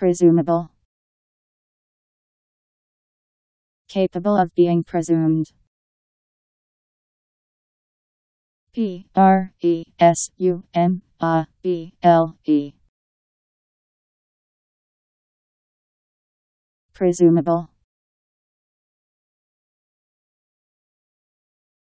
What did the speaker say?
Presumable. Capable of being presumed. P R E S U M A B L E. Presumable.